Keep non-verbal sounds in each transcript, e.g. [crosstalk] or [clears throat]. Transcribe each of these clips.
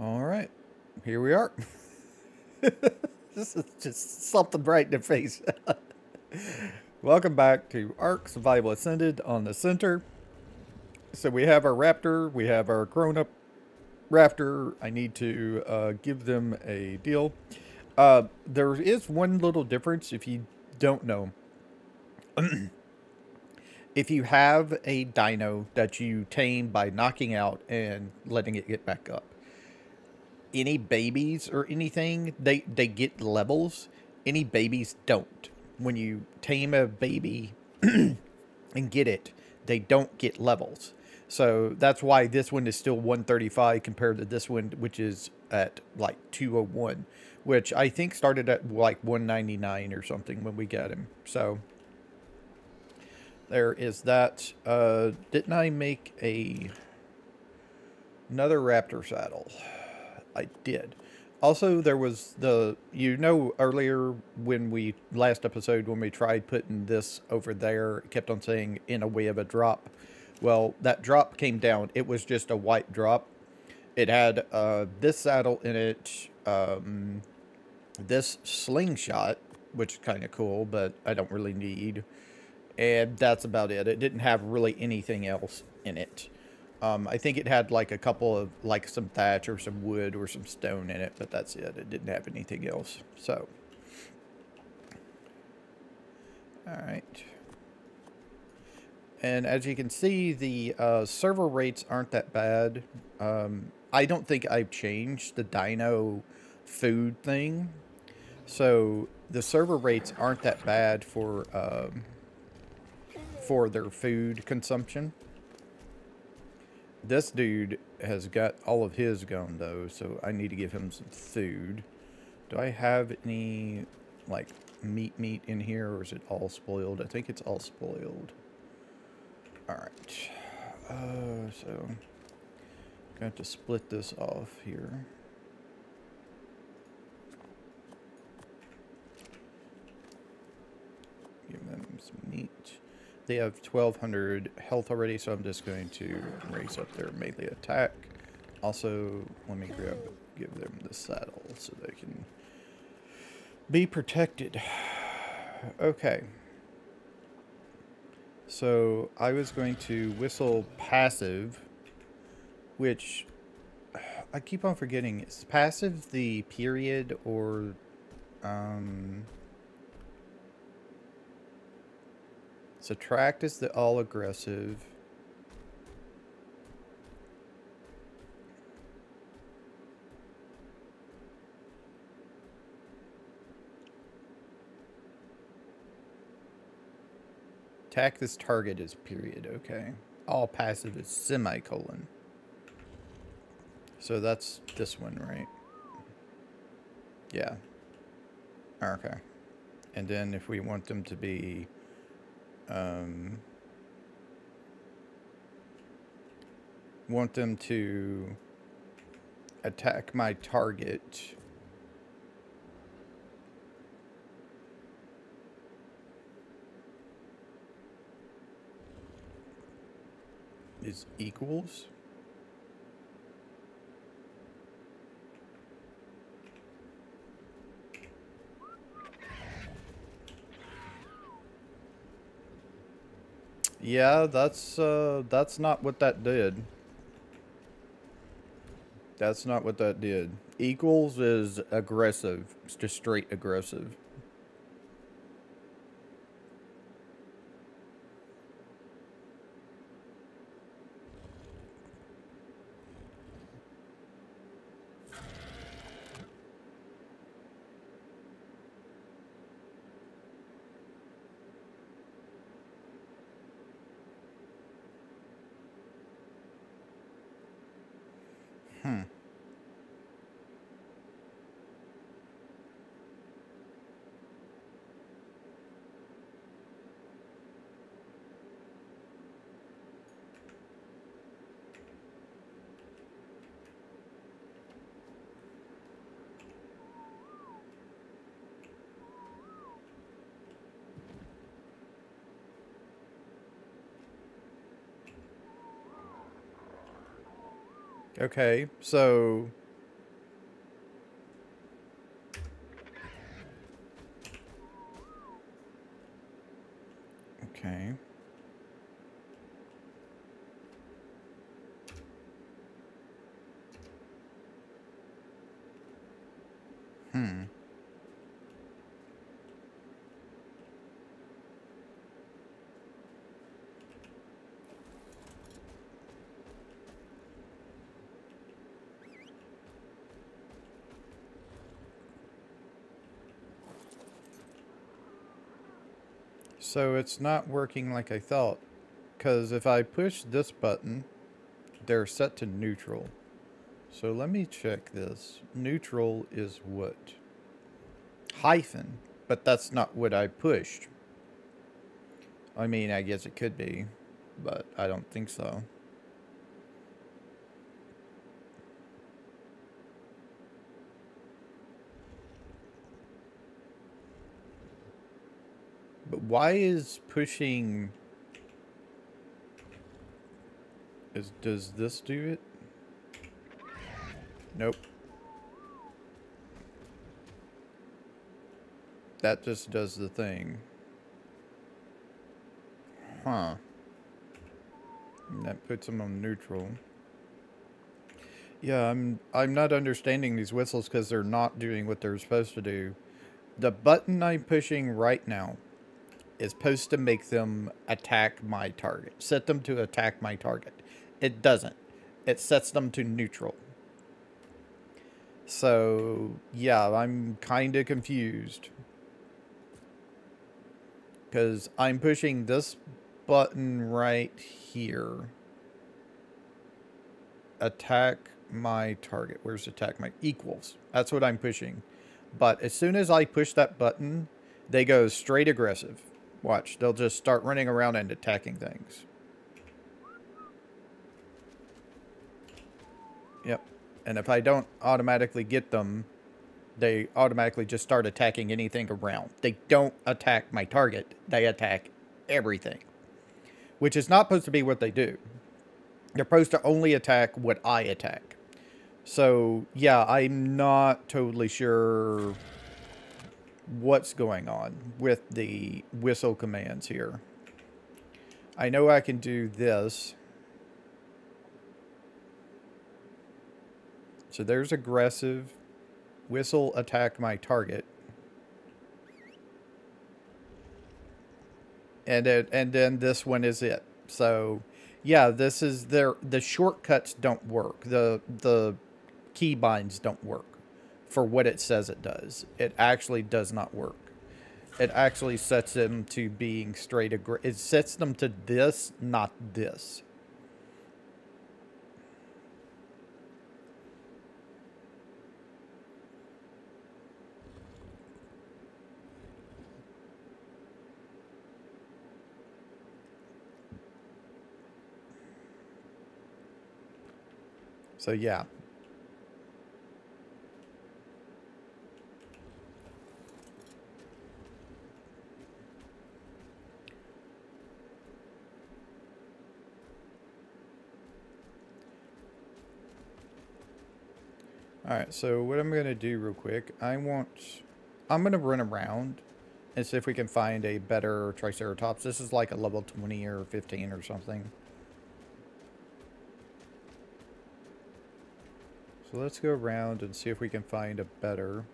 All right, here we are. [laughs] this is just something right in the face. [laughs] Welcome back to Ark Survival Ascended on the center. So we have our raptor, we have our grown-up raptor. I need to uh, give them a deal. Uh, there is one little difference if you don't know. [clears throat] if you have a dino that you tame by knocking out and letting it get back up, any babies or anything, they, they get levels. Any babies don't. When you tame a baby [clears throat] and get it, they don't get levels. So that's why this one is still 135 compared to this one, which is at like 201, which I think started at like 199 or something when we got him. So there is that. Uh, didn't I make a another raptor saddle? I did. Also, there was the, you know, earlier when we, last episode, when we tried putting this over there, kept on saying in a way of a drop. Well, that drop came down. It was just a white drop. It had uh, this saddle in it, um, this slingshot, which is kind of cool, but I don't really need. And that's about it. It didn't have really anything else in it. Um, I think it had like a couple of like some thatch or some wood or some stone in it, but that's it. It didn't have anything else. So, all right. And as you can see, the uh, server rates aren't that bad. Um, I don't think I've changed the dino food thing. So the server rates aren't that bad for um, for their food consumption. This dude has got all of his gone, though, so I need to give him some food. Do I have any, like, meat meat in here, or is it all spoiled? I think it's all spoiled. Alright. Uh, so, got to split this off here. Give them some meat. They have 1200 health already, so I'm just going to raise up their melee attack. Also, let me grab, give them the saddle so they can be protected. [sighs] Okay. So, I was going to whistle passive, which [sighs] I keep on forgetting. Is passive the period or um, Subtract is the all aggressive. Attack this target is period, okay. All passive is semicolon. So that's this one, right? Yeah. Okay. And then if we want them to be um, want them to attack my target. is equals Yeah, that's uh, that's not what that did. That's not what that did. Equals is aggressive. It's just straight aggressive. Okay, so Okay. Hmm. So it's not working like I thought. Because if I push this button, they're set to neutral. So let me check this. Neutral is what? Hyphen. But that's not what I pushed. I mean, I guess it could be. But I don't think so. Why is pushing... Is, does this do it? Nope. That just does the thing. Huh. And that puts them on neutral. Yeah, I'm I'm not understanding these whistles because they're not doing what they're supposed to do. The button I'm pushing right now is supposed to make them attack my target. Set them to attack my target. It doesn't. It sets them to neutral. So, yeah, I'm kind of confused. Because I'm pushing this button right here. Attack my target. Where's attack my equals? That's what I'm pushing. But as soon as I push that button, they go straight aggressive. Watch, they'll just start running around and attacking things. Yep. And if I don't automatically get them, they automatically just start attacking anything around. They don't attack my target. They attack everything. Which is not supposed to be what they do. They're supposed to only attack what I attack. So, yeah, I'm not totally sure what's going on with the whistle commands here. I know I can do this. So there's aggressive. Whistle attack my target. And it, and then this one is it. So yeah, this is their the shortcuts don't work. The the keybinds don't work for what it says it does. It actually does not work. It actually sets them to being straight It sets them to this, not this. So yeah. Alright, so what I'm going to do real quick, I want, I'm going to run around and see if we can find a better Triceratops. This is like a level 20 or 15 or something. So let's go around and see if we can find a better.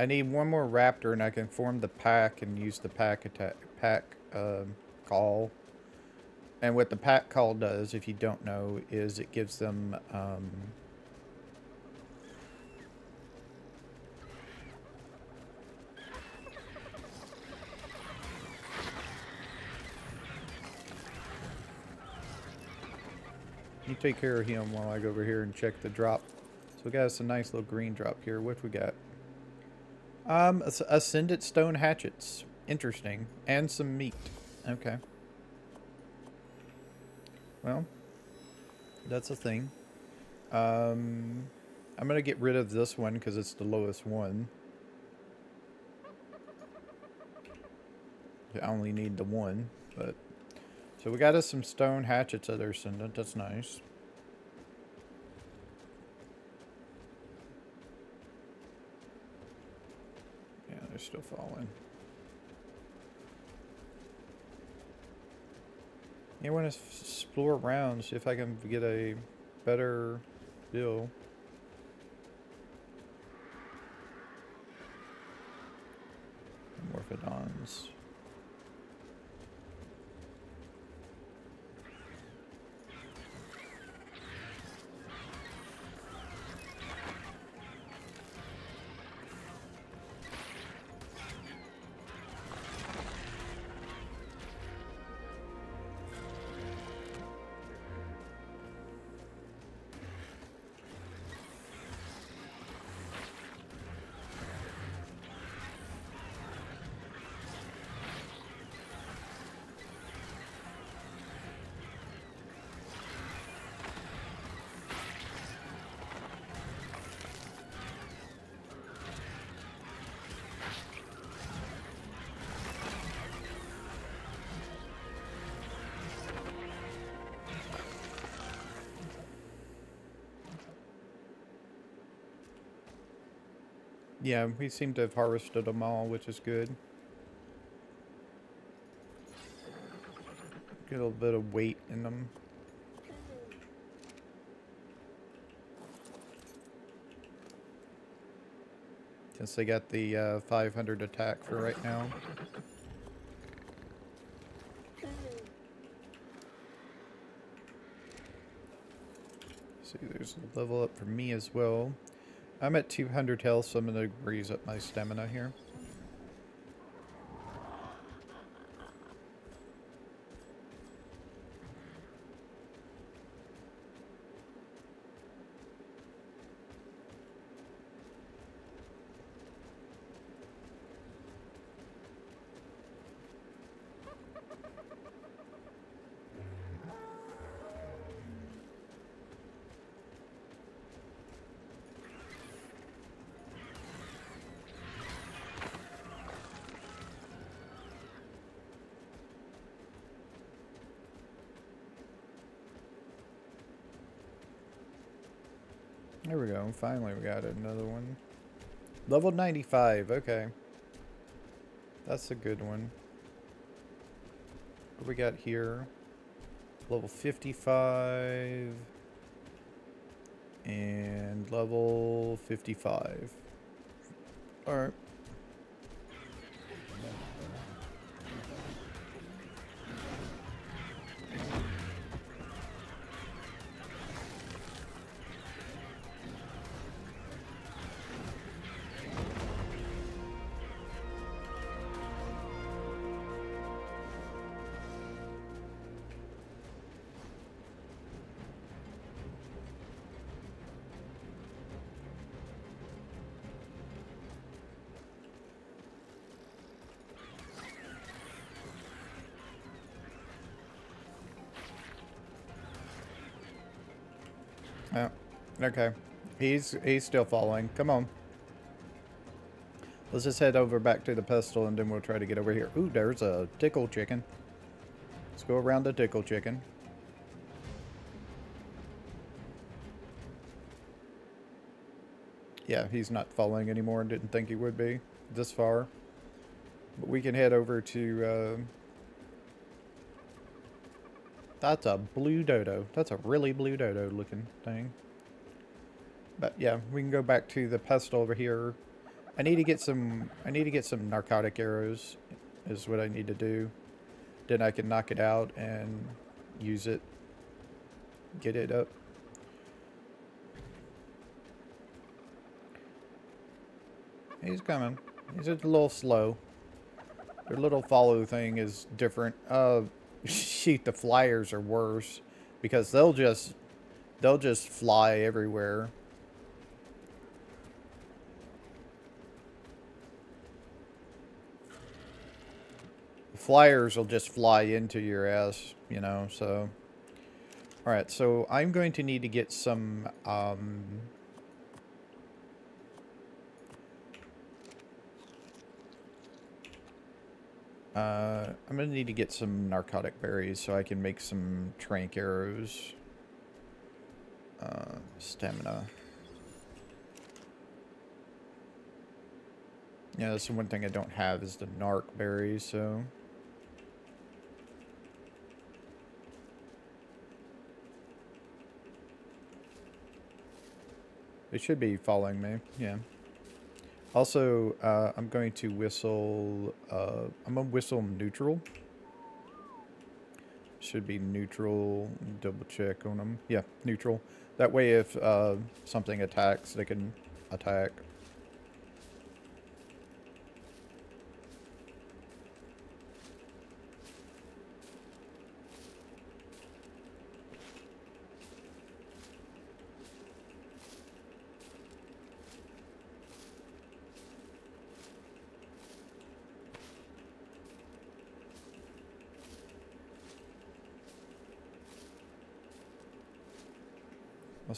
I need one more raptor and I can form the pack and use the pack attack pack um, call. And what the pack call does, if you don't know, is it gives them um, You take care of him while I go over here and check the drop. So we got us a nice little green drop here. What we got? Um, Ascendant Stone Hatchets. Interesting. And some meat. Okay. Well, that's a thing. Um, I'm going to get rid of this one because it's the lowest one. I only need the one, but... So we got us some stone hatchets that are sending. That's nice. Yeah, they're still falling. I want to explore around, see if I can get a better deal. Morphodons. Yeah, we seem to have harvested them all, which is good. Get a little bit of weight in them. Since they got the uh, 500 attack for right now. See, there's a level up for me as well. I'm at 200 health, so I'm going to raise up my stamina here. There we go. Finally, we got another one. Level 95. Okay. That's a good one. What we got here? Level 55. And level 55. Alright. Okay. He's he's still following. Come on. Let's just head over back to the pestle and then we'll try to get over here. Ooh, there's a tickle chicken. Let's go around the tickle chicken. Yeah, he's not following anymore and didn't think he would be this far. But we can head over to... Uh, that's a blue dodo. That's a really blue dodo looking thing. But yeah, we can go back to the pestle over here. I need to get some I need to get some narcotic arrows is what I need to do. Then I can knock it out and use it. Get it up. He's coming. He's just a little slow. Their little follow thing is different. Uh [laughs] shoot, the flyers are worse because they'll just they'll just fly everywhere. flyers will just fly into your ass, you know, so... Alright, so I'm going to need to get some, um... Uh, I'm going to need to get some narcotic berries so I can make some trank arrows. Uh, stamina. Yeah, that's the one thing I don't have is the narc berries, so... They should be following me, yeah. Also, uh, I'm going to whistle, uh, I'm going to whistle neutral. Should be neutral, double check on them. Yeah, neutral. That way if uh, something attacks, they can attack.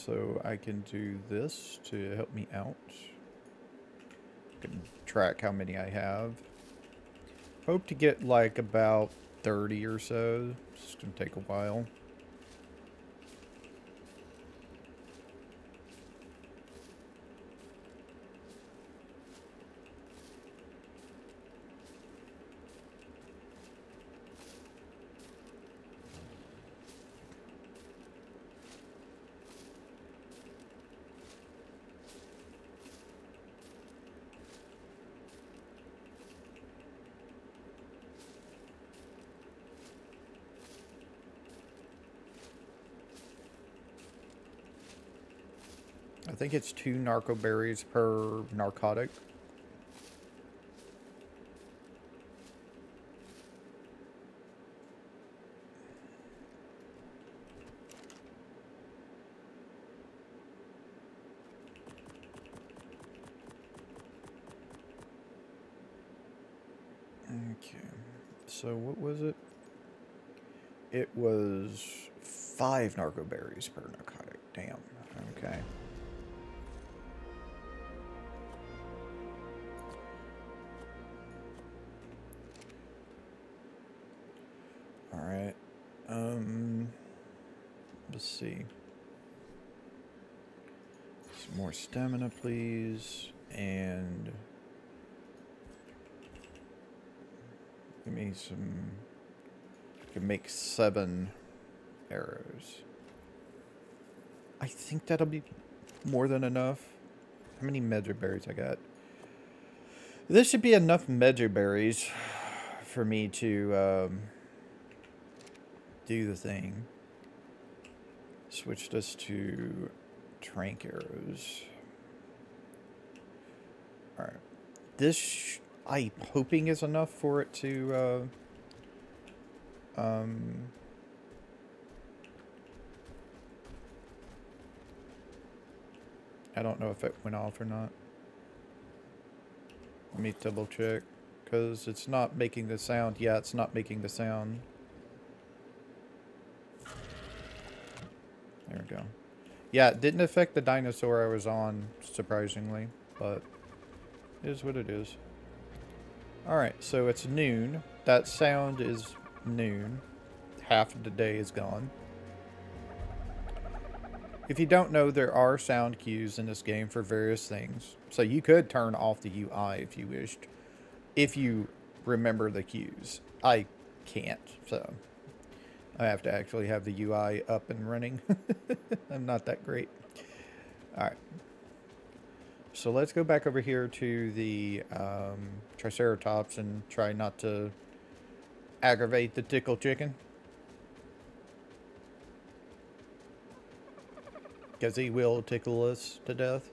Also, I can do this to help me out. I can track how many I have. Hope to get like about 30 or so. It's going to take a while. Think it's two narco berries per narcotic. Okay, so what was it? It was five narco berries per narcotic. Damn. Okay. See. Some more stamina, please, and give me some. I can make seven arrows. I think that'll be more than enough. How many medja berries I got? This should be enough medja berries [sighs] for me to. Um, do the thing. Switch this to trank arrows. Alright. This, I'm hoping is enough for it to, uh, um, I don't know if it went off or not. Let me double check. Because it's not making the sound. Yeah, it's not making the sound. There we go. Yeah, it didn't affect the dinosaur I was on, surprisingly, but it is what it is. Alright, so it's noon. That sound is noon. Half of the day is gone. If you don't know, there are sound cues in this game for various things. So you could turn off the UI if you wished. If you remember the cues. I can't, so... I have to actually have the UI up and running. [laughs] I'm not that great. All right. So let's go back over here to the um, Triceratops and try not to aggravate the tickle chicken. Because he will tickle us to death.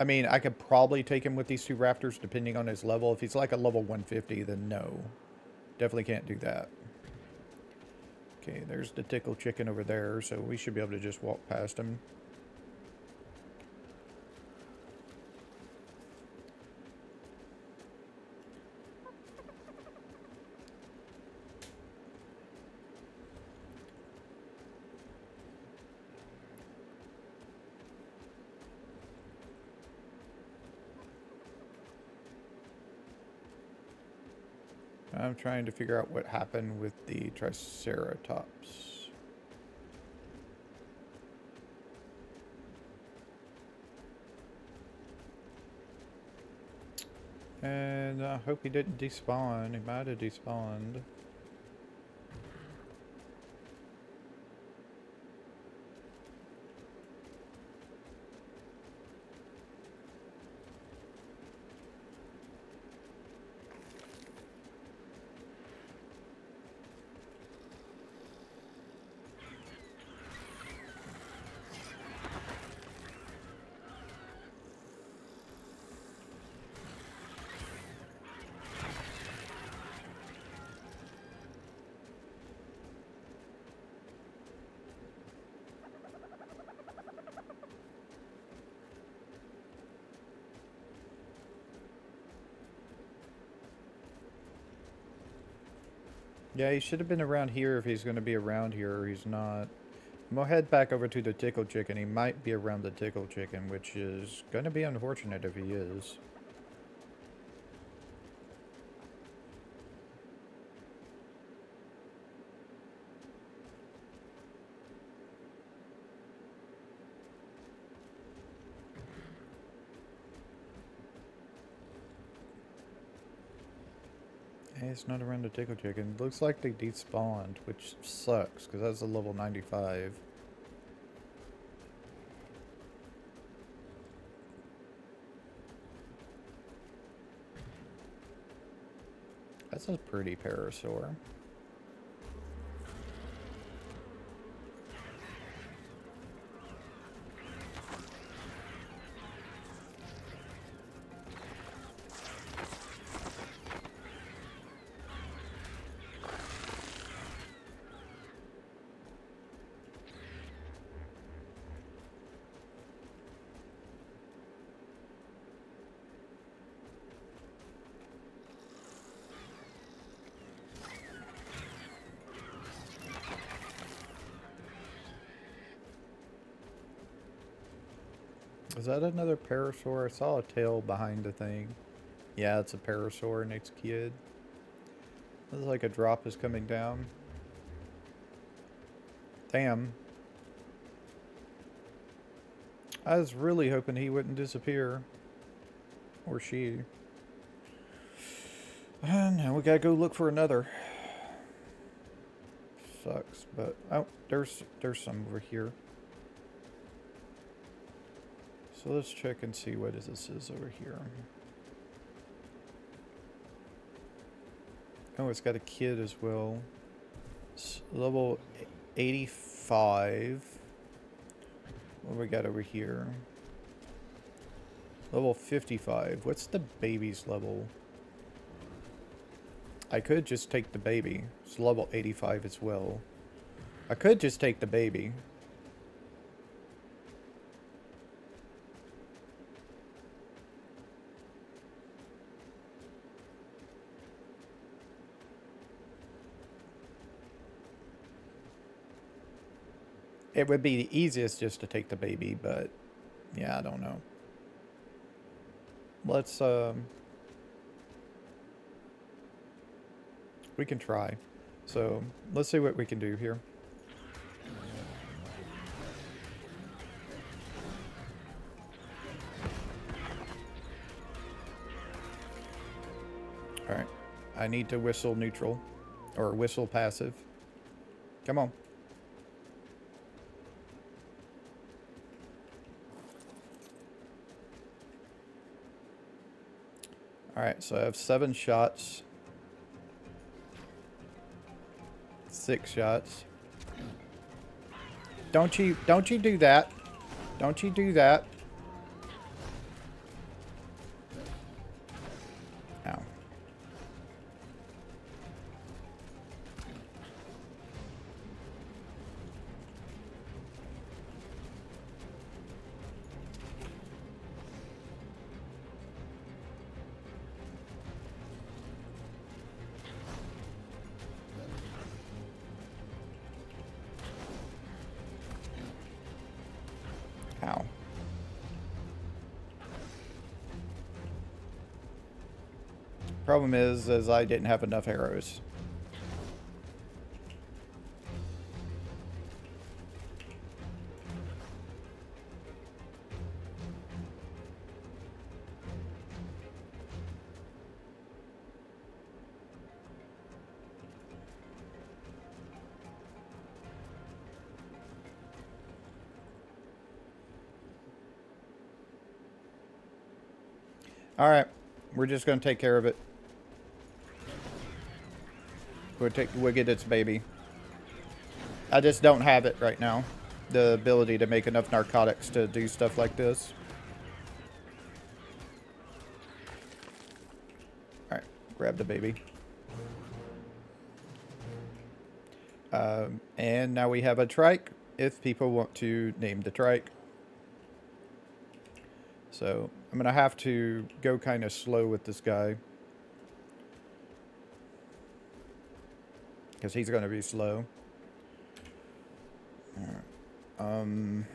I mean, I could probably take him with these two raptors depending on his level. If he's like a level 150, then no. Definitely can't do that. Okay, there's the tickle chicken over there, so we should be able to just walk past him. I'm trying to figure out what happened with the Triceratops. And I hope he didn't despawn. He might have despawned. Yeah, he should have been around here if he's going to be around here. or He's not. I'm to head back over to the Tickle Chicken. He might be around the Tickle Chicken, which is going to be unfortunate if he is. It's not around the Tickle Chicken. Looks like they despawned, which sucks, because that's a level 95. That's a pretty parasaur. Is that another parasaur? I saw a tail behind the thing. Yeah, it's a parasaur its kid. Looks like a drop is coming down. Damn. I was really hoping he wouldn't disappear. Or she. And now we gotta go look for another. Sucks, but oh, there's there's some over here. So let's check and see what this is over here. Oh, it's got a kid as well. It's level 85. What we got over here? Level 55. What's the baby's level? I could just take the baby. It's level 85 as well. I could just take the baby. It would be the easiest just to take the baby, but yeah, I don't know. Let's, um, we can try. So let's see what we can do here. Alright. I need to whistle neutral. Or whistle passive. Come on. Alright, so I have seven shots. Six shots. Don't you, don't you do that. Don't you do that. Problem is, is I didn't have enough arrows. All right, we're just gonna take care of it. Get its baby. I just don't have it right now. The ability to make enough narcotics to do stuff like this. Alright, grab the baby. Um, and now we have a trike, if people want to name the trike. So I'm going to have to go kind of slow with this guy. Because he's going to be slow. Um,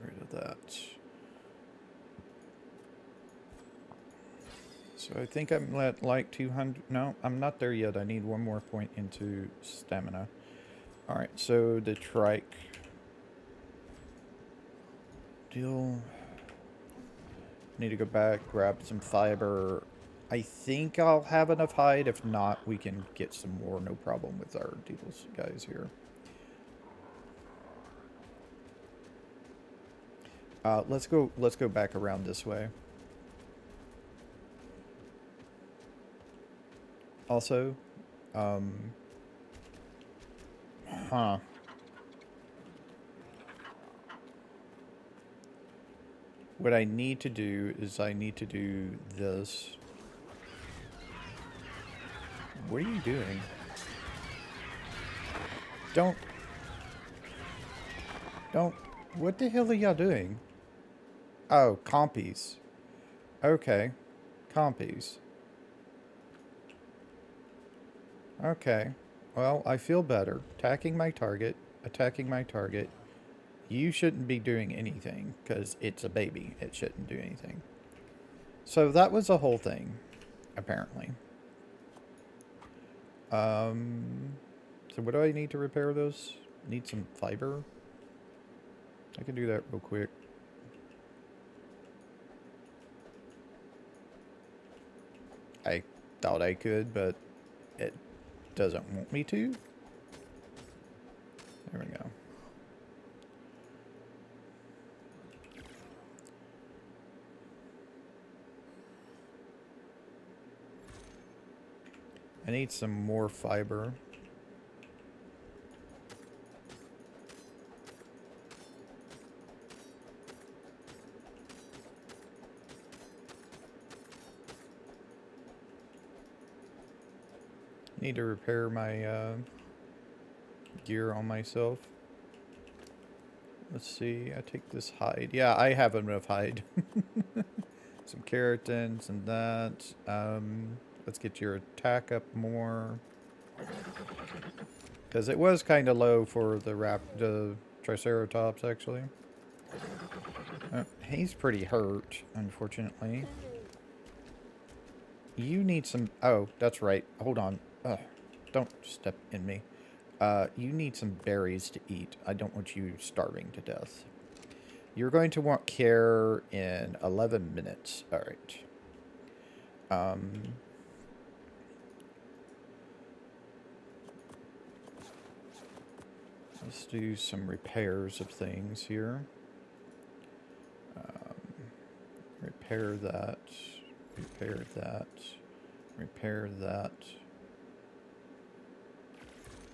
rid of that. So I think I'm at like 200. No, I'm not there yet. I need one more point into stamina. Alright, so the trike Deal. need to go back, grab some fiber. I think I'll have enough hide. If not, we can get some more. No problem with our deals guys here. Uh, let's go. Let's go back around this way. Also, um, huh. What I need to do is I need to do this. What are you doing? Don't. Don't. What the hell are y'all doing? Oh, compies. Okay. Compies. Okay. Well, I feel better. Attacking my target. Attacking my target. You shouldn't be doing anything because it's a baby. It shouldn't do anything. So that was the whole thing, apparently. Um, so what do I need to repair those? Need some fiber? I can do that real quick. I thought I could, but it doesn't want me to. There we go. I need some more fiber. Need to repair my uh, gear on myself. Let's see, I take this hide. Yeah, I have enough hide. [laughs] some keratins and that. Um, Let's get your attack up more. Because it was kind of low for the rap the Triceratops, actually. Uh, he's pretty hurt, unfortunately. You need some... Oh, that's right. Hold on. Ugh, don't step in me. Uh, you need some berries to eat. I don't want you starving to death. You're going to want care in 11 minutes. All right. Um, Let's do some repairs of things here. Um, repair that, repair that, repair that,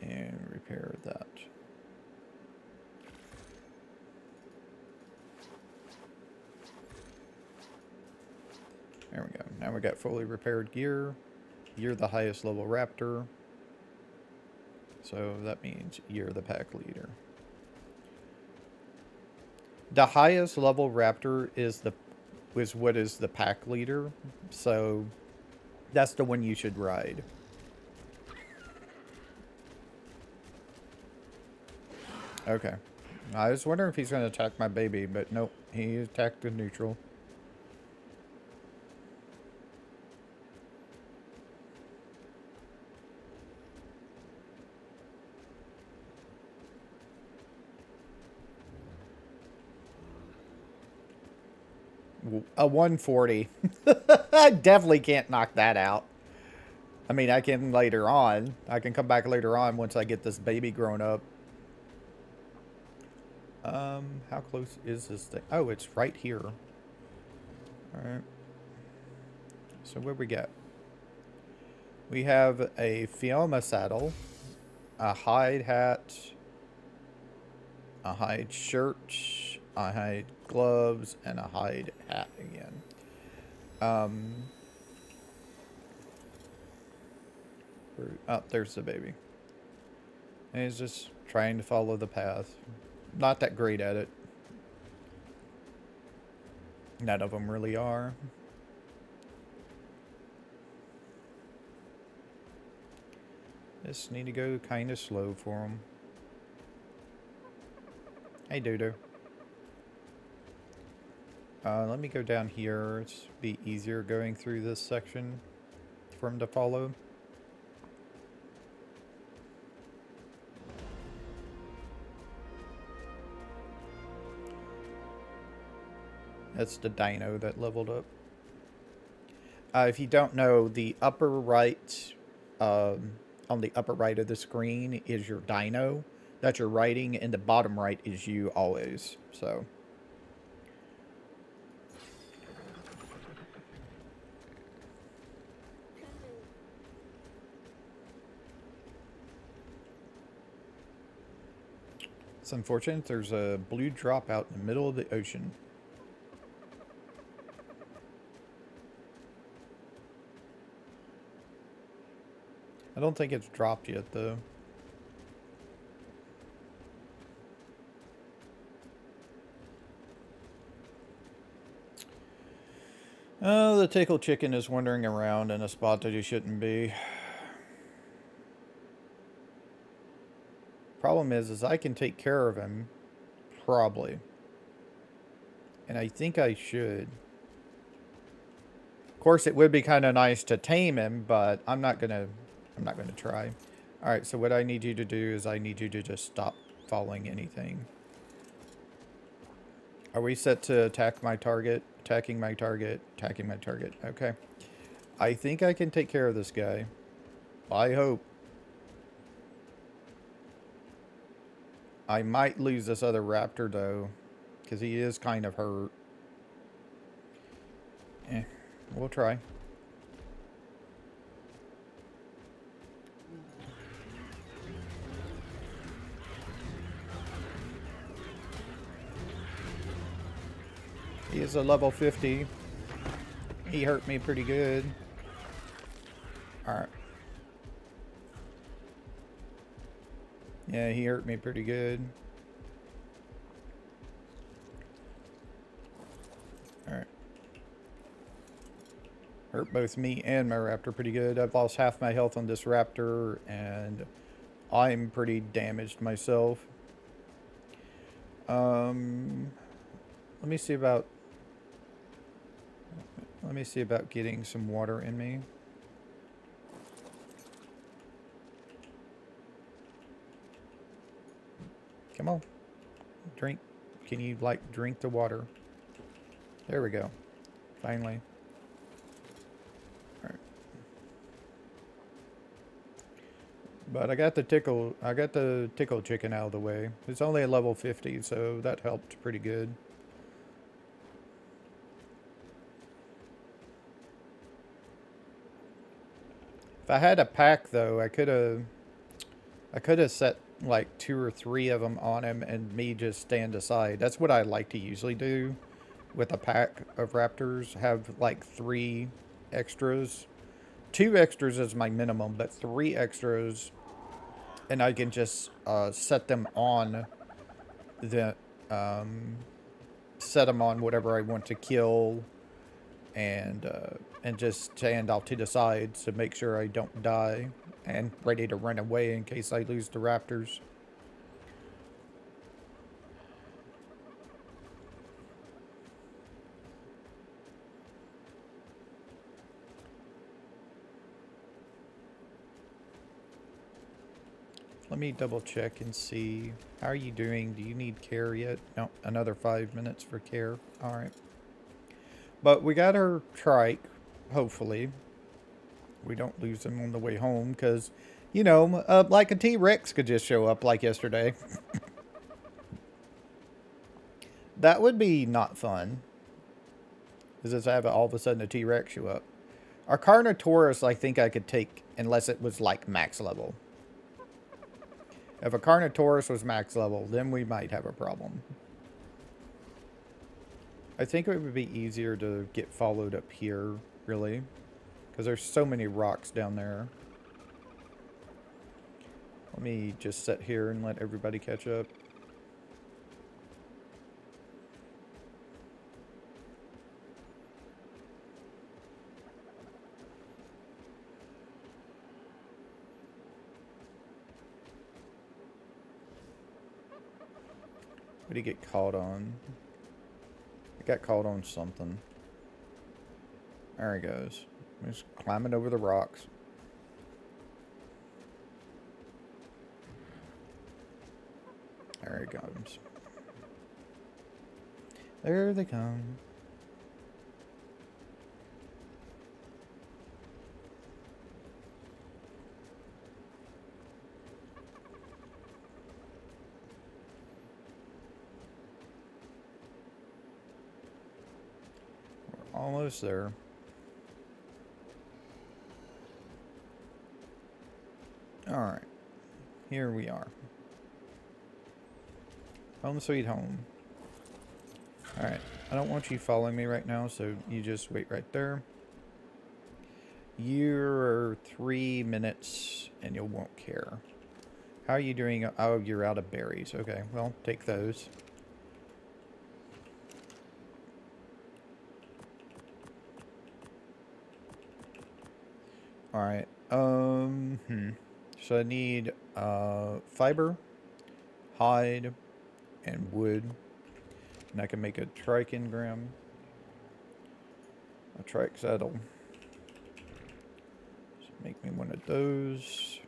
and repair that. There we go. Now we got fully repaired gear. You're the highest level raptor. So that means you're the pack leader. The highest level raptor is the is what is the pack leader. So that's the one you should ride. Okay. I was wondering if he's going to attack my baby, but nope. He attacked the neutral. A 140. [laughs] I definitely can't knock that out. I mean, I can later on. I can come back later on once I get this baby grown up. Um, how close is this thing? Oh, it's right here. Alright. So what we get? We have a Fioma saddle, a hide hat, a hide shirt, a hide gloves, and a hide hat again. Um, oh, there's the baby. And he's just trying to follow the path. Not that great at it. None of them really are. Just need to go kind of slow for them. Hey, Dodo. Uh, let me go down here. It's be easier going through this section for him to follow. That's the dino that leveled up. Uh, if you don't know, the upper right um, on the upper right of the screen is your dino that you're writing, and the bottom right is you always. So. It's unfortunate there's a blue drop out in the middle of the ocean. I don't think it's dropped yet, though. Oh, the tickle chicken is wandering around in a spot that he shouldn't be. Problem is, is I can take care of him. Probably. And I think I should. Of course, it would be kind of nice to tame him, but I'm not going to I'm not going to try. Alright, so what I need you to do is I need you to just stop following anything. Are we set to attack my target? Attacking my target. Attacking my target. Okay. I think I can take care of this guy. I hope. I might lose this other raptor, though. Because he is kind of hurt. Eh, we'll try. He is a level 50. He hurt me pretty good. Alright. Yeah, he hurt me pretty good. Alright. Hurt both me and my raptor pretty good. I've lost half my health on this raptor, and I'm pretty damaged myself. Um, let me see about let me see about getting some water in me. Come on. Drink. Can you, like, drink the water? There we go. Finally. But I got the tickle, I got the tickle chicken out of the way. It's only a level 50, so that helped pretty good. If I had a pack though, I could have I could have set like two or three of them on him and me just stand aside. That's what I like to usually do with a pack of raptors. Have like three extras. Two extras is my minimum, but three extras and I can just uh, set them on the um, set them on whatever I want to kill and uh, and just stand off to the side to make sure I don't die and ready to run away in case I lose the raptors. Let me double check and see. How are you doing? Do you need care yet? No, another five minutes for care. All right. But we got our trike, hopefully. We don't lose them on the way home, because, you know, uh, like a T-Rex could just show up like yesterday. [laughs] that would be not fun. Is just have all of a sudden a T-Rex show up. Our Carnotaurus, I think I could take, unless it was like max level. If a Carnotaurus was max level, then we might have a problem. I think it would be easier to get followed up here, really. Because there's so many rocks down there. Let me just sit here and let everybody catch up. What did he get caught on? I got caught on something. There he goes. He's climbing over the rocks. There he comes. There they come. We're almost there. Alright. Here we are. Home sweet home. Alright. I don't want you following me right now, so you just wait right there. You're three minutes and you won't care. How are you doing? Oh, you're out of berries. Okay, well, take those. Alright. Um, hmm. So I need uh, fiber, hide, and wood. And I can make a trike engram. A saddle. So make me one of those.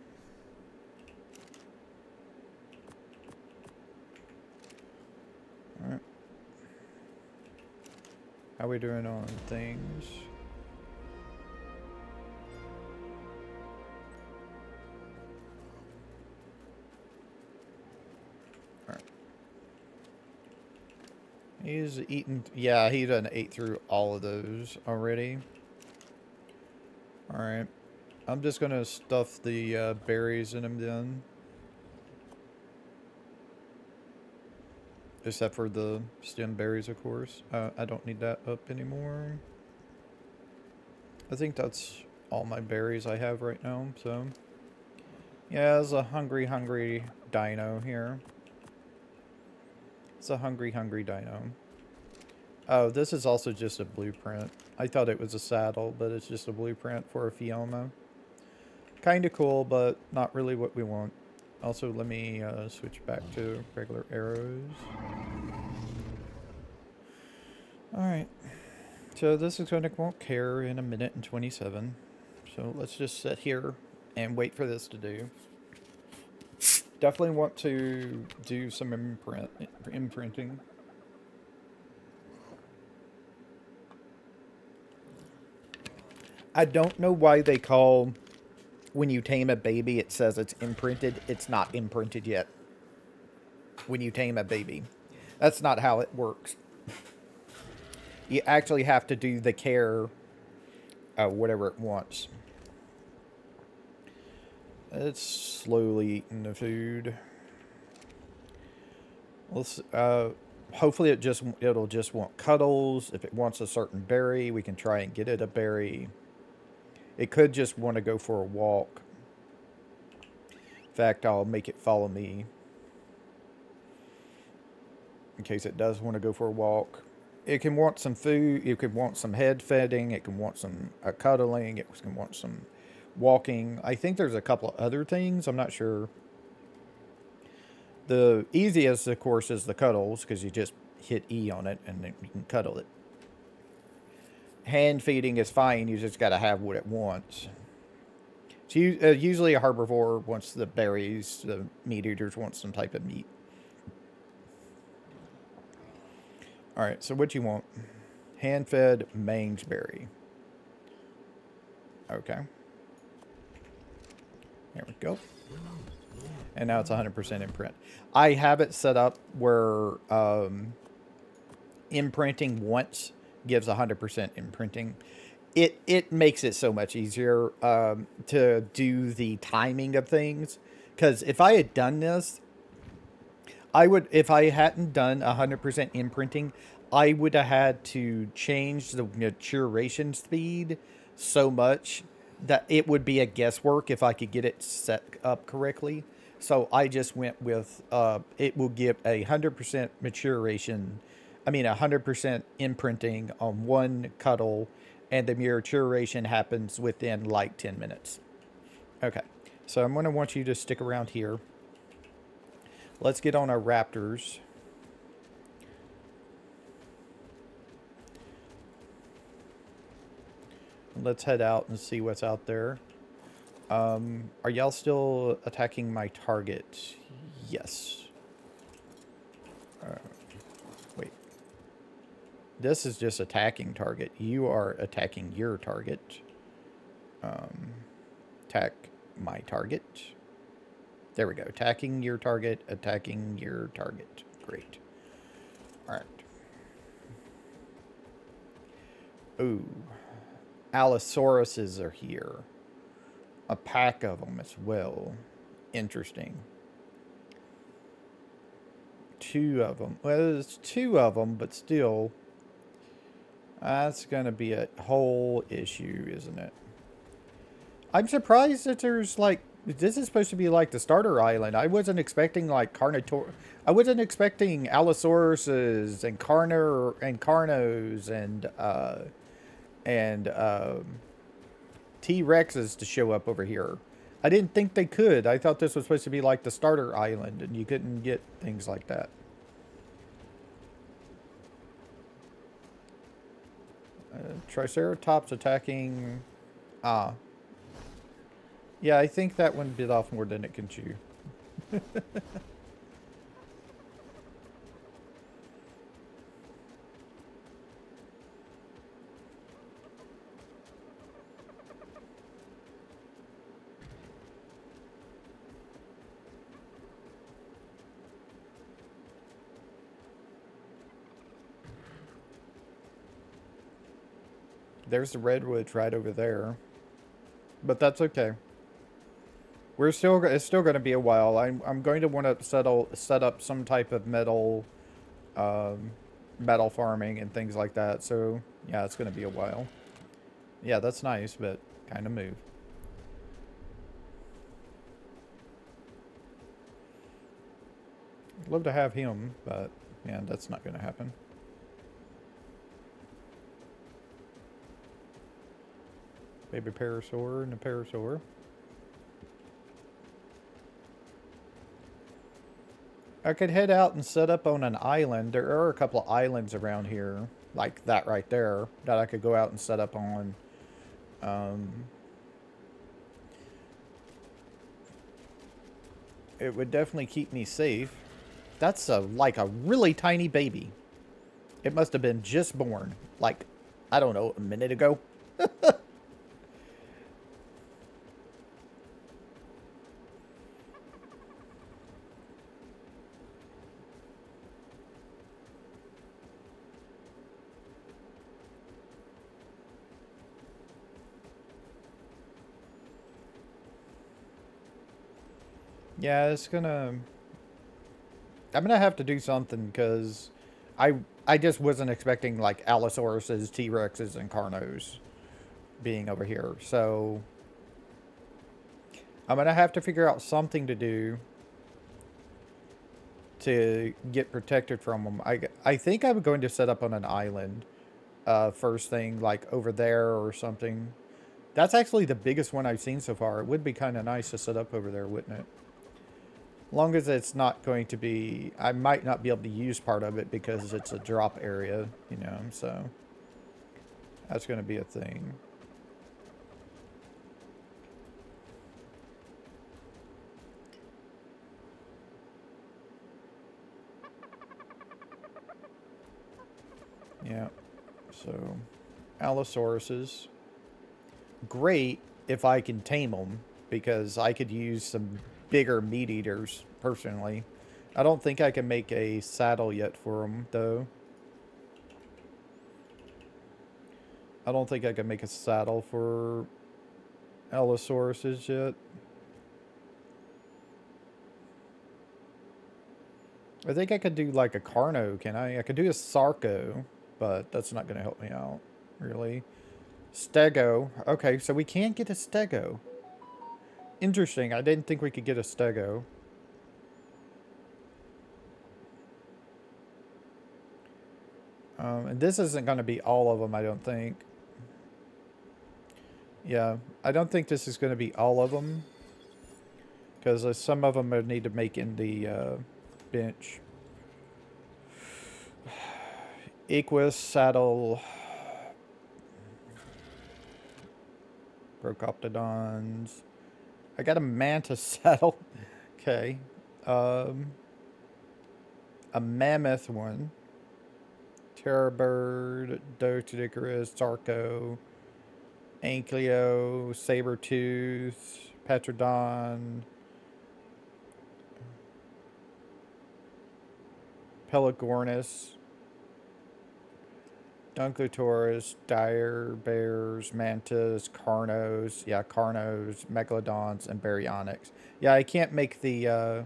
How we doing on things? He's eaten, yeah, he done ate through all of those already. Alright. I'm just gonna stuff the uh, berries in him then. Except for the stim berries, of course. Uh, I don't need that up anymore. I think that's all my berries I have right now, so... Yeah, there's a hungry, hungry dino here. It's a hungry, hungry dino. Oh, this is also just a blueprint. I thought it was a saddle, but it's just a blueprint for a Phioma. Kind of cool, but not really what we want. Also, let me uh, switch back to regular arrows. Alright. So this is going to won't care in a minute and 27. So let's just sit here and wait for this to do definitely want to do some imprint imprinting. I don't know why they call when you tame a baby it says it's imprinted. It's not imprinted yet. When you tame a baby. That's not how it works. You actually have to do the care uh, whatever it wants. It's slowly eating the food. Let's, uh, hopefully it just, it'll just want cuddles. If it wants a certain berry, we can try and get it a berry. It could just want to go for a walk. In fact, I'll make it follow me. In case it does want to go for a walk. It can want some food. It could want some head feeding. It can want some uh, cuddling. It can want some walking. I think there's a couple of other things. I'm not sure. The easiest, of course, is the cuddles because you just hit E on it and then you can cuddle it. Hand feeding is fine. You just got to have what it wants. So uh, usually a herbivore wants the berries. The meat eaters want some type of meat. All right, so what you want? Hand-fed mejoberry. Okay. There we go. And now it's 100% imprint. I have it set up where um, imprinting once gives 100% imprinting. It it makes it so much easier um, to do the timing of things. Because if I had done this, I would, if I hadn't done 100% imprinting, I would have had to change the maturation speed so much that it would be a guesswork if I could get it set up correctly. So I just went with uh, it will give a hundred percent maturation. I mean, a hundred percent imprinting on one cuddle, and the maturation happens within like ten minutes. Okay, so I'm going to want you to stick around here. Let's get on our raptors. Let's head out and see what's out there. Um, are y'all still attacking my target? Yes. Uh, wait. This is just attacking target. You are attacking your target. Um, attack my target. There we go. Attacking your target, attacking your target. Great. Alright. Ooh. Allosauruses are here. A pack of them as well. Interesting. Two of them. Well, there's two of them, but still. That's going to be a whole issue, isn't it? I'm surprised that there's like this is supposed to be like the starter island. I wasn't expecting like Carnotaur. I wasn't expecting Allosauruses and Carner and Carnos and uh, and um, T Rexes to show up over here. I didn't think they could. I thought this was supposed to be like the starter island, and you couldn't get things like that. Uh, Triceratops attacking. Ah, yeah, I think that one bit off more than it can chew. [laughs] There's the redwoods right over there. But that's okay. We're still it's still going to be a while. I'm I'm going to want to settle set up some type of metal, um, metal farming and things like that. So yeah, it's going to be a while. Yeah, that's nice, but kind of move. I'd love to have him, but man, that's not going to happen. Baby parasaur and a parasaur. I could head out and set up on an island. There are a couple of islands around here, like that right there, that I could go out and set up on. Um, it would definitely keep me safe. That's a, like a really tiny baby. It must have been just born, like, I don't know, a minute ago. Yeah, it's gonna... I'm gonna have to do something, because I I just wasn't expecting, like, Allosauruses, T-Rexes, and Carnos being over here. So, I'm gonna have to figure out something to do to get protected from them. I, I think I'm going to set up on an island uh, first thing, like over there or something. That's actually the biggest one I've seen so far. It would be kind of nice to set up over there, wouldn't it? Long as it's not going to be, I might not be able to use part of it because it's a drop area, you know, so that's going to be a thing. Yeah. So, Allosauruses. Great if I can tame them, because I could use some bigger meat eaters, personally. I don't think I can make a saddle yet for them, though. I don't think I can make a saddle for Allosauruses yet. I think I could do like a Carno, can I? I could do a Sarco, but that's not going to help me out, really. Stego. Okay, so we can't get a Stego. Interesting. I didn't think we could get a Stego. Um, and this isn't going to be all of them, I don't think. Yeah, I don't think this is going to be all of them. Because uh, some of them I need to make in the... Uh, bench. [sighs] Equus, saddle. Procoptodons. I got a mantis saddle. [laughs] okay. Um, a mammoth one. Terror bird, Doedicurus, Sarco, Ankylo, saber tooth, Petrodon, Pelagornis, Dunkleosaurus, dire bears, mantas, carnos, yeah, carnos, megalodons, and baryonyx. Yeah, I can't make the uh,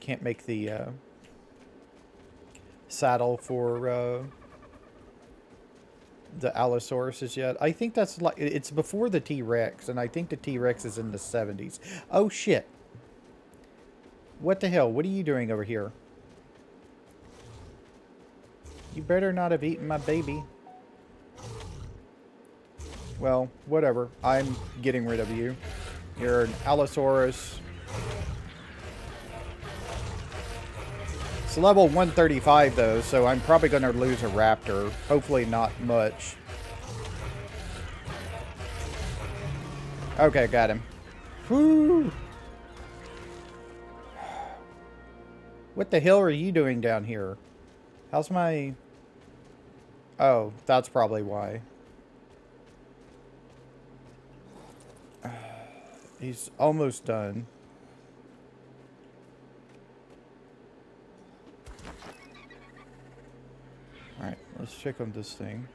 can't make the uh, saddle for uh, the Allosaurus yet. I think that's like it's before the T Rex, and I think the T Rex is in the 70s. Oh shit! What the hell? What are you doing over here? You better not have eaten my baby. Well, whatever. I'm getting rid of you. You're an Allosaurus. It's level 135 though, so I'm probably going to lose a raptor. Hopefully not much. Okay, got him. Whoo! What the hell are you doing down here? How's my... Oh, that's probably why. He's almost done. Alright, let's check on this thing.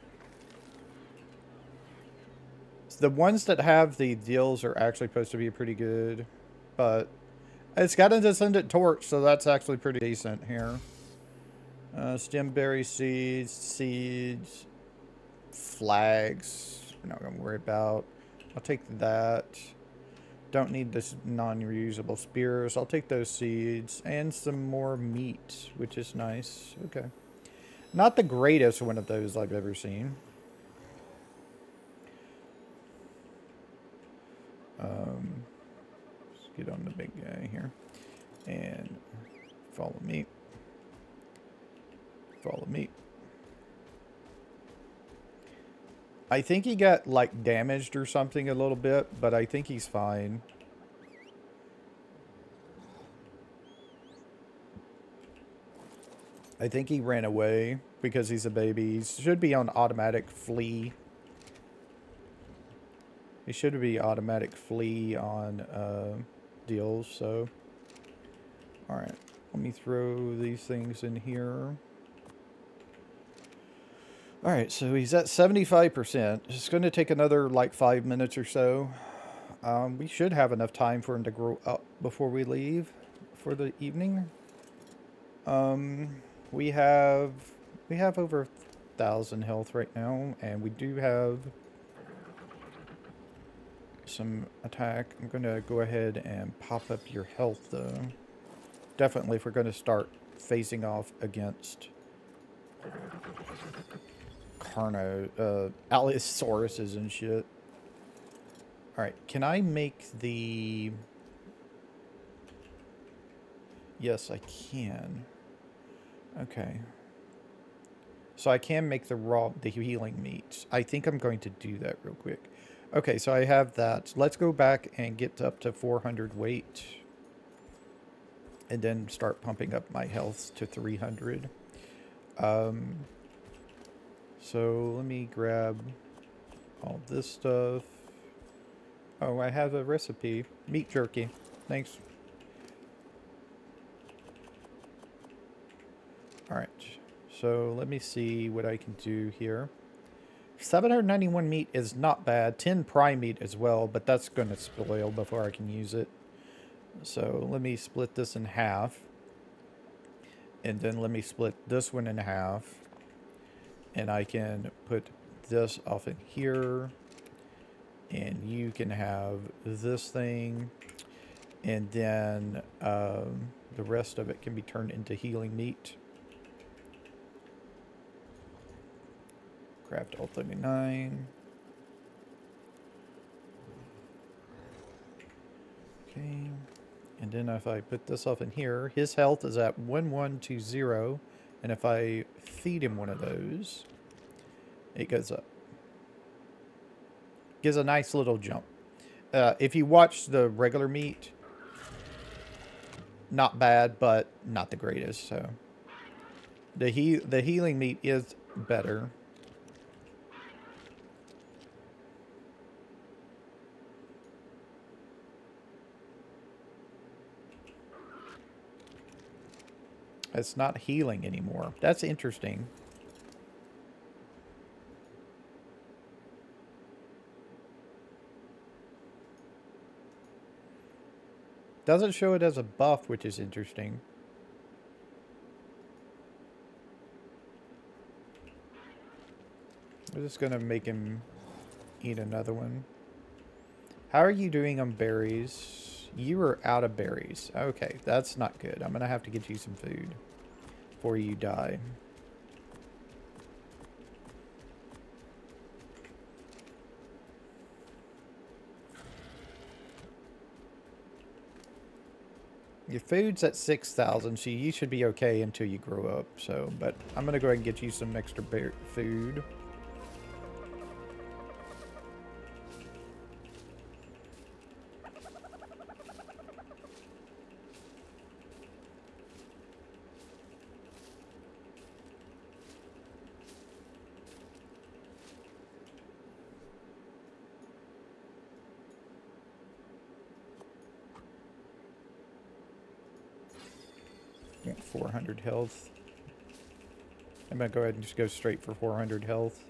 The ones that have the deals are actually supposed to be pretty good, but it's got a Descendant Torch, so that's actually pretty decent here. Uh, stimberry seeds, seeds, flags. We're not going to worry about. I'll take that. Don't need this non-reusable spears. I'll take those seeds and some more meat, which is nice. Okay. Not the greatest one of those I've ever seen. Um, let's get on the big guy here and follow me. Follow me. I think he got, like, damaged or something a little bit, but I think he's fine. I think he ran away because he's a baby. He should be on automatic flee. He should be automatic flee on uh, deals, so... Alright, let me throw these things in here. Alright, so he's at 75%. It's going to take another like five minutes or so. Um, we should have enough time for him to grow up before we leave for the evening. Um, we have we have over thousand health right now, and we do have some attack. I'm going to go ahead and pop up your health, though. Definitely if we're going to start facing off against Carno, uh, Allosauruses and shit. Alright, can I make the... Yes, I can. Okay. So I can make the raw, the healing meat. I think I'm going to do that real quick. Okay, so I have that. Let's go back and get up to 400 weight. And then start pumping up my health to 300. Um, So let me grab all this stuff. Oh, I have a recipe. Meat jerky. Thanks. Alright. So let me see what I can do here. 791 meat is not bad. 10 prime meat as well, but that's going to spoil before I can use it. So let me split this in half. And then let me split this one in half. And I can put this off in here. And you can have this thing. And then um, the rest of it can be turned into healing meat. Craft all 39. Okay. And then if I put this off in here, his health is at 1120. And if I feed him one of those, it goes up. Gives a nice little jump. Uh, if you watch the regular meat, not bad, but not the greatest. So the he the healing meat is better. It's not healing anymore. That's interesting. Doesn't show it as a buff, which is interesting. We're just going to make him eat another one. How are you doing on berries? You are out of berries. Okay, that's not good. I'm going to have to get you some food before you die. Your food's at 6,000, so you should be okay until you grow up. So, but I'm going to go ahead and get you some extra food. 400 health. I'm going to go ahead and just go straight for 400 health.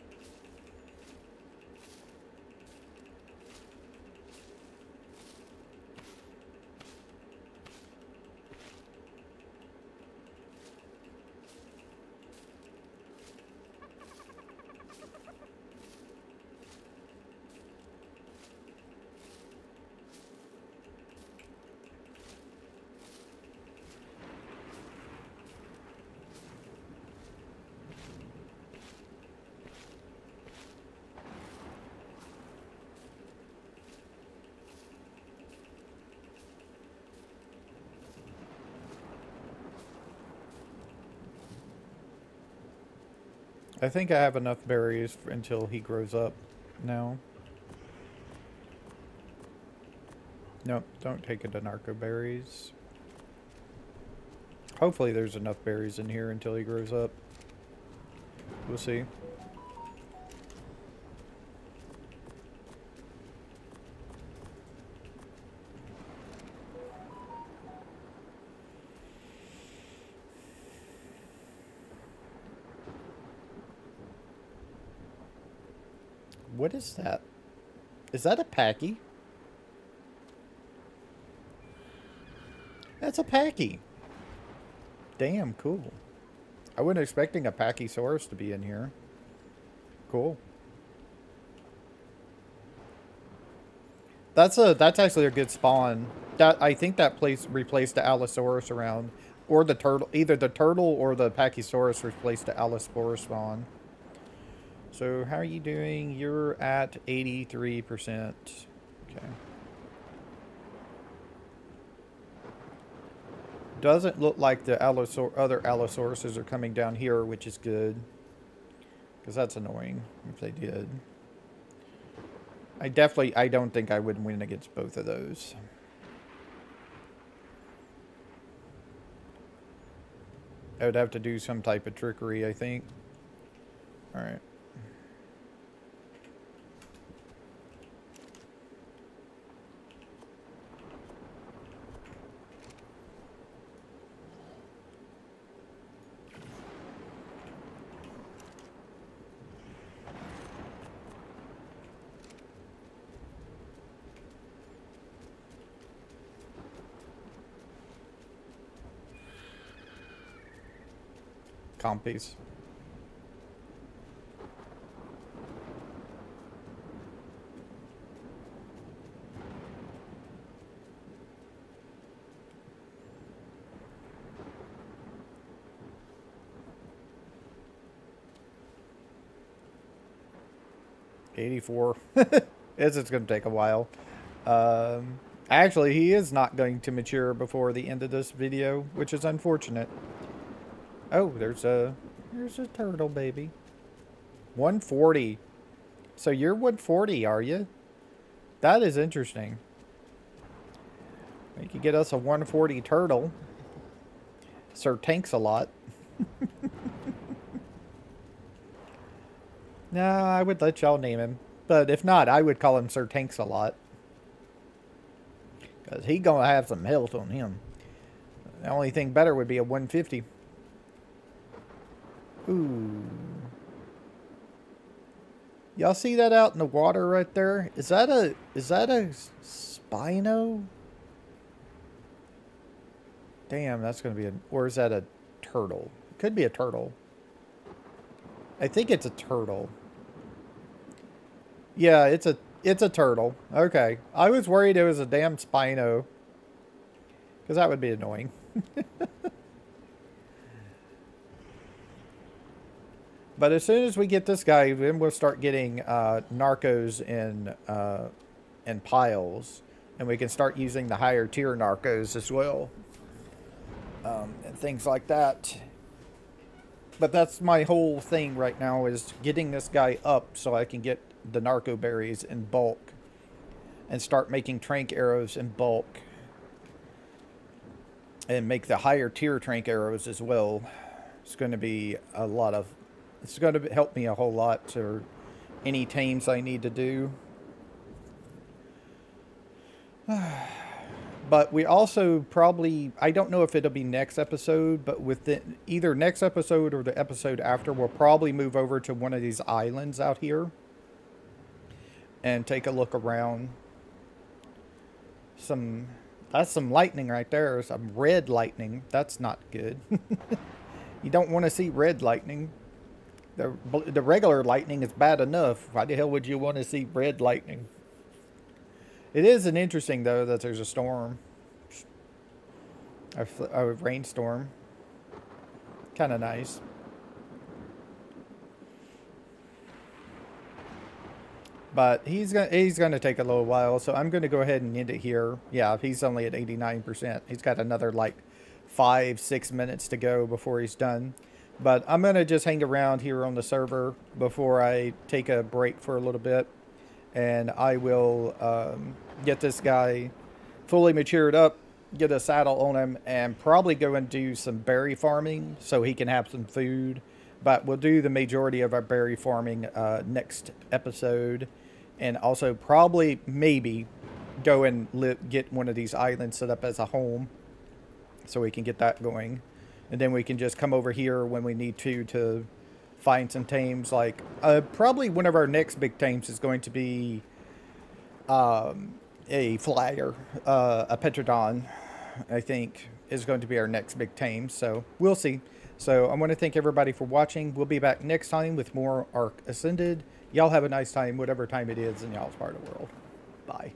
I think I have enough berries until he grows up now. Nope, don't take it to narco berries. Hopefully there's enough berries in here until he grows up. We'll see. What is that? Is that a Packy? That's a Packy. Damn, cool. I wasn't expecting a Pachysaurus to be in here. Cool. That's a that's actually a good spawn. That I think that place replaced the Allosaurus around, or the turtle. Either the turtle or the Pachysaurus replaced the Allosaurus spawn. So how are you doing? You're at 83%. Okay. Doesn't look like the Allosaur other Allosauruses are coming down here, which is good. Because that's annoying if they did. I definitely, I don't think I would win against both of those. I would have to do some type of trickery, I think. Alright. Compies. Eighty-four. [laughs] it's it's going to take a while. Um, actually, he is not going to mature before the end of this video, which is unfortunate. Oh, there's a there's a turtle baby. 140. So you're 140, are you? That is interesting. We could get us a 140 turtle. Sir Tanks a lot. [laughs] no, I would let y'all name him. But if not, I would call him Sir Tanks a lot. Because he to have some health on him. The only thing better would be a 150. Ooh. Y'all see that out in the water right there? Is that a is that a spino? Damn, that's gonna be a or is that a turtle? Could be a turtle. I think it's a turtle. Yeah, it's a it's a turtle. Okay. I was worried it was a damn spino. Because that would be annoying. [laughs] But as soon as we get this guy, then we'll start getting uh, narcos in uh, in piles, and we can start using the higher tier narcos as well, um, and things like that. But that's my whole thing right now is getting this guy up so I can get the narco berries in bulk, and start making tranq arrows in bulk, and make the higher tier tranq arrows as well. It's going to be a lot of it's going to help me a whole lot to any teams I need to do. [sighs] but we also probably, I don't know if it'll be next episode, but with either next episode or the episode after, we'll probably move over to one of these islands out here and take a look around. Some, that's some lightning right there. Some red lightning. That's not good. [laughs] you don't want to see red lightning. The, the regular lightning is bad enough. Why the hell would you want to see red lightning? It is an interesting, though, that there's a storm. A, a rainstorm. Kind of nice. But he's gonna he's gonna take a little while, so I'm gonna go ahead and end it here. Yeah, he's only at 89%. He's got another like five, six minutes to go before he's done. But I'm going to just hang around here on the server before I take a break for a little bit. And I will um, get this guy fully matured up, get a saddle on him, and probably go and do some berry farming so he can have some food. But we'll do the majority of our berry farming uh, next episode. And also probably, maybe, go and get one of these islands set up as a home so we can get that going and then we can just come over here when we need to to find some tames. Like uh, probably one of our next big tames is going to be um, a flyer, uh, a Petrodon. I think is going to be our next big tame. So we'll see. So I want to thank everybody for watching. We'll be back next time with more Ark Ascended. Y'all have a nice time, whatever time it is in y'all's part of the world. Bye.